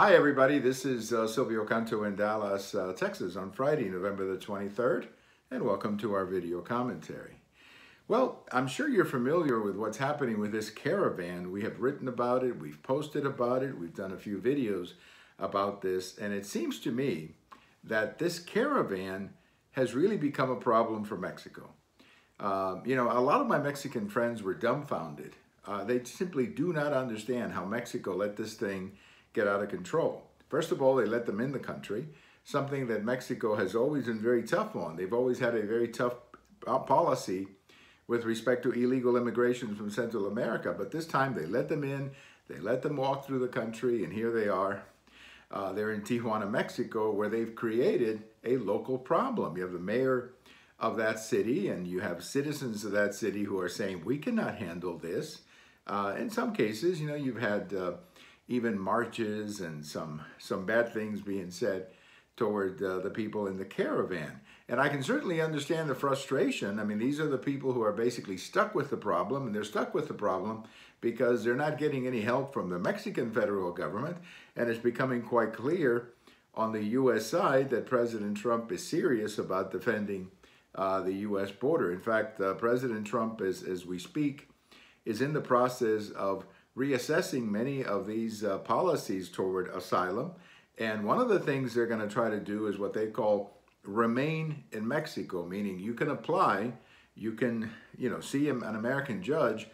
Hi, everybody. This is uh, Silvio Canto in Dallas, uh, Texas on Friday, November the 23rd, and welcome to our video commentary. Well, I'm sure you're familiar with what's happening with this caravan. We have written about it, we've posted about it, we've done a few videos about this, and it seems to me that this caravan has really become a problem for Mexico. Uh, you know, a lot of my Mexican friends were dumbfounded. Uh, they simply do not understand how Mexico let this thing get out of control. First of all, they let them in the country, something that Mexico has always been very tough on. They've always had a very tough policy with respect to illegal immigration from Central America, but this time they let them in, they let them walk through the country, and here they are. Uh, they're in Tijuana, Mexico, where they've created a local problem. You have the mayor of that city, and you have citizens of that city who are saying, we cannot handle this. Uh, in some cases, you know, you've had uh, even marches and some some bad things being said toward uh, the people in the caravan. And I can certainly understand the frustration. I mean, these are the people who are basically stuck with the problem, and they're stuck with the problem because they're not getting any help from the Mexican federal government, and it's becoming quite clear on the U.S. side that President Trump is serious about defending uh, the U.S. border. In fact, uh, President Trump, as, as we speak, is in the process of reassessing many of these uh, policies toward asylum. And one of the things they're going to try to do is what they call remain in Mexico, meaning you can apply, you can, you know, see an American judge,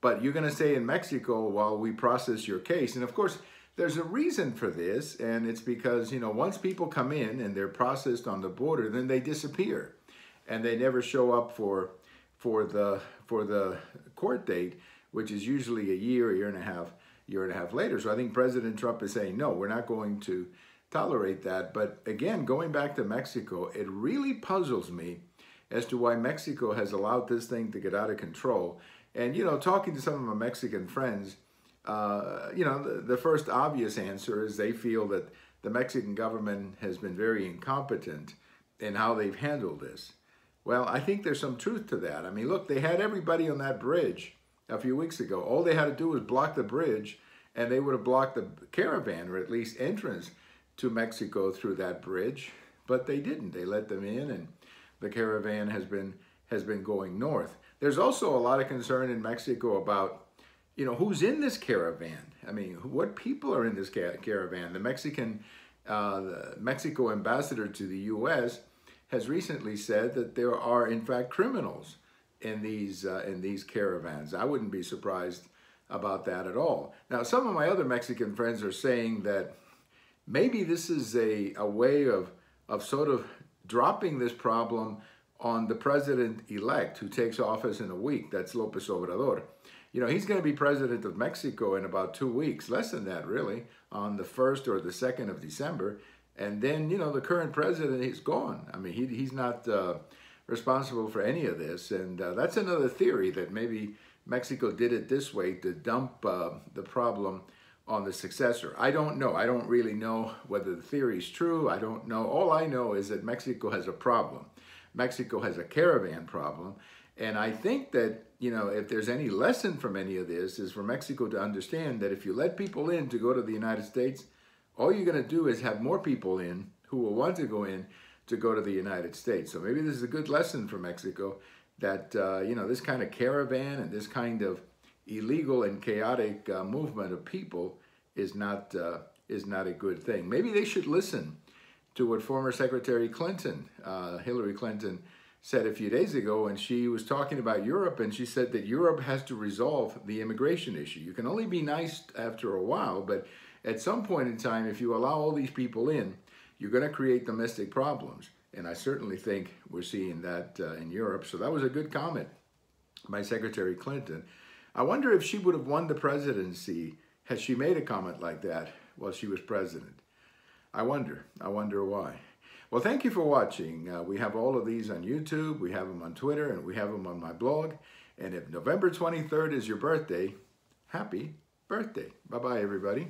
but you're going to stay in Mexico while we process your case. And of course, there's a reason for this, and it's because, you know, once people come in and they're processed on the border, then they disappear and they never show up for for the for the court date which is usually a year, a year and a half, year and a half later. So I think President Trump is saying, no, we're not going to tolerate that. But again, going back to Mexico, it really puzzles me as to why Mexico has allowed this thing to get out of control. And, you know, talking to some of my Mexican friends, uh, you know, the, the first obvious answer is they feel that the Mexican government has been very incompetent in how they've handled this. Well, I think there's some truth to that. I mean, look, they had everybody on that bridge a few weeks ago. All they had to do was block the bridge and they would have blocked the caravan or at least entrance to Mexico through that bridge, but they didn't. They let them in and the caravan has been has been going north. There's also a lot of concern in Mexico about you know who's in this caravan. I mean, what people are in this caravan? The Mexican uh, the Mexico ambassador to the U.S. has recently said that there are in fact criminals in these uh, in these caravans. I wouldn't be surprised about that at all. Now, some of my other Mexican friends are saying that maybe this is a, a way of, of sort of dropping this problem on the president-elect who takes office in a week. That's Lopez Obrador. You know, he's going to be president of Mexico in about two weeks, less than that, really, on the 1st or the 2nd of December. And then, you know, the current president is gone. I mean, he, he's not... Uh, responsible for any of this. And uh, that's another theory that maybe Mexico did it this way to dump uh, the problem on the successor. I don't know. I don't really know whether the theory is true. I don't know. All I know is that Mexico has a problem. Mexico has a caravan problem. And I think that, you know, if there's any lesson from any of this is for Mexico to understand that if you let people in to go to the United States, all you're going to do is have more people in who will want to go in to go to the United States. So maybe this is a good lesson for Mexico that, uh, you know, this kind of caravan and this kind of illegal and chaotic uh, movement of people is not, uh, is not a good thing. Maybe they should listen to what former Secretary Clinton, uh, Hillary Clinton, said a few days ago when she was talking about Europe and she said that Europe has to resolve the immigration issue. You can only be nice after a while, but at some point in time, if you allow all these people in, you're going to create domestic problems. And I certainly think we're seeing that uh, in Europe. So that was a good comment by Secretary Clinton. I wonder if she would have won the presidency had she made a comment like that while she was president. I wonder. I wonder why. Well, thank you for watching. Uh, we have all of these on YouTube, we have them on Twitter, and we have them on my blog. And if November 23rd is your birthday, happy birthday. Bye-bye, everybody.